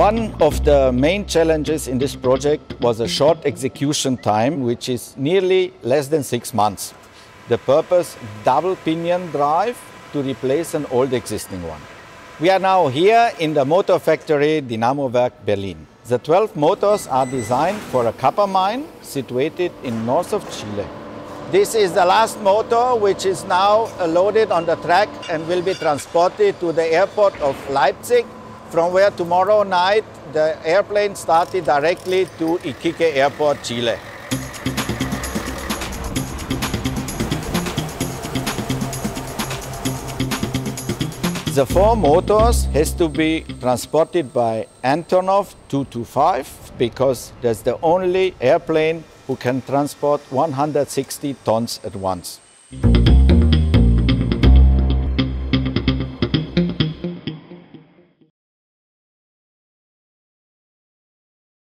One of the main challenges in this project was a short execution time, which is nearly less than six months. The purpose, double pinion drive to replace an old existing one. We are now here in the motor factory Dynamowerk Berlin. The 12 motors are designed for a copper mine situated in north of Chile. This is the last motor which is now loaded on the track and will be transported to the airport of Leipzig from where tomorrow night the airplane started directly to Iquique Airport, Chile. The four motors has to be transported by Antonov 225 because that's the only airplane who can transport 160 tons at once.